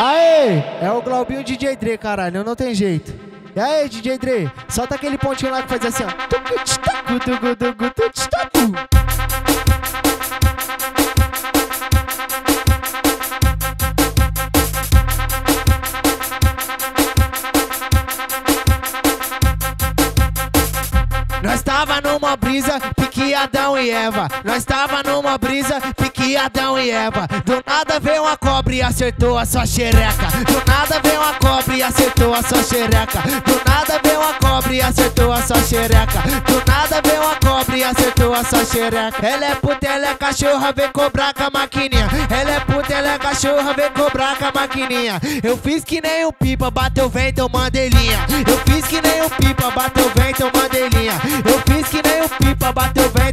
Aê! É o Glaubinho DJ Dre, caralho, não tem jeito. E aí, DJ Dre, solta aquele pontinho lá que faz assim, ó. Nós tava numa brisa, pique Adão e Eva. Nós tava numa brisa, pique Adão e Eva. Do nada veio uma cobra e acertou a sua xereca. Do nada e acertou a sua xereca. Do nada veio uma cobra e acertou a sua xereca. Do nada veio uma cobra e acertou a sua xereca. Ela é puta, ela é cachorra, vem cobrar com a maquininha. Ela é puta, ela é cachorra, vem cobrar com a maquininha. Eu fiz que nem o pipa, bateu vento, eu linha. Eu fiz que nem o pipa, bateu vento, eu linha. Eu fiz que nem o pipa, bateu vento,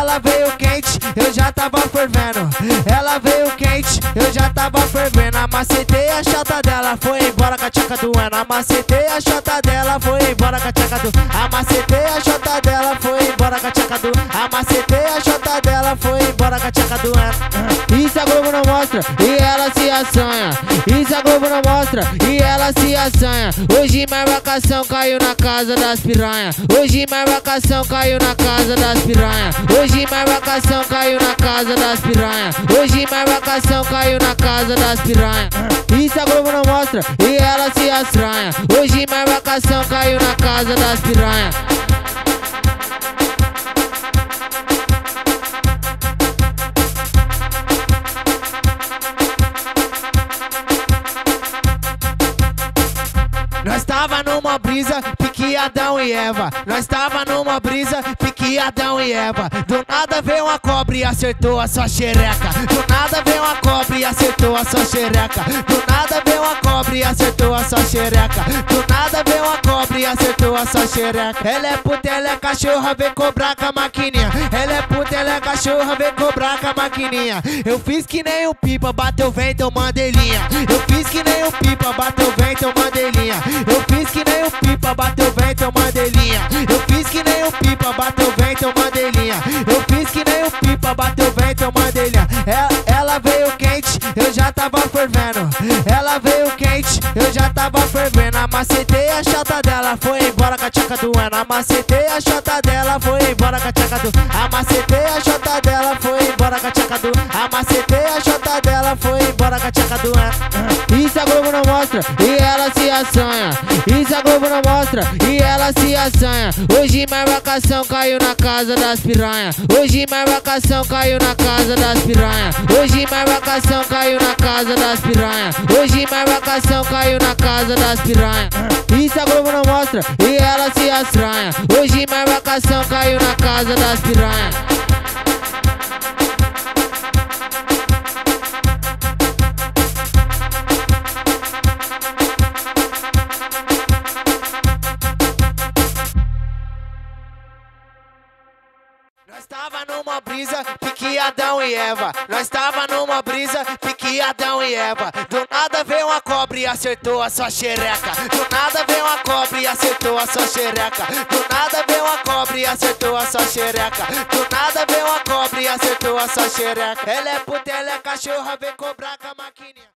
Ela, veio quente, eu já tava fervendo. Ela veio quente, eu já tava fervendo. Amacetei a chata dela, foi embora tchaca doendo. Amacetei a chata dela, foi embora com a tchaca do. Amacetei a chata dela, foi embora com a tchaca do. Amacetei a chata dela, foi embora com a tchaca doendo. Isso a Globo não mostra e ela se assanha. Isso a Globo não mostra e ela se assanha. Hoje marcação caiu na casa das piranha. Hoje marcação caiu na casa das piranha. Hoje marcação caiu na casa das piranha. Hoje marcação caiu na casa das piranha. Isso a Globo não mostra e ela se astranha. Hoje marcação caiu na casa das piranha. Nós tava numa brisa, pique Adão e Eva. Nós tava numa brisa, pique Adão e Eva. Do nada veio uma cobra e acertou a sua xereca. Do nada veio uma cobra e acertou a sua xereca. Do nada veio uma cobra e acertou a sua xereca. Do nada veio uma cobra e acertou a sua xereca. Ela é puta, ela é cachorra, vem cobrar com a maquininha. Ela é puta, ela é cachorra, vem cobrar com a maquininha. Eu fiz que nem o pipa, bateu vento, eu linha. Eu fiz que nem o pipa, bateu vento, eu linha. Eu fiz que nem o pipa, bateu vento, eu linha. Eu fiz que nem o pipa, bateu vento, eu linha. Eu fiz que nem o pipa, bateu vento, eu linha. Ela, ela veio quente, eu já tava fervendo. Veio quente, eu já tava fervendo. Amacetei a chata dela, foi embora com a tchaca doendo. Amacetei a chata dela, foi embora com a tchaca do. Amacetei a chata embora com a tchaca do. Amacetei a chata dela, foi embora com a tchaca doendo. Isso a Globo não mostra e ela se assanha. Isso a Globo não mostra e ela se assanha. Hoje marcação caiu na casa das piranha. Hoje marcação caiu na casa das piranha. Hoje marcação caiu na casa das piranha. Hoje marcação caiu na casa das piranha. Isso a Globo não mostra e ela se astranha. Hoje marcação caiu na casa das piranha. Nós tava numa brisa, pique Adão e Eva. Nós tava numa brisa, pique Adão e Eva. Do nada veio uma cobra e acertou a sua xereca. Do nada veio uma cobra e acertou a sua xereca. Do nada veio uma cobra e acertou a sua xereca. Do nada veio uma cobra e acertou a sua xereca. Ela é puta, ela é cachorra, vem cobrar com a maquininha.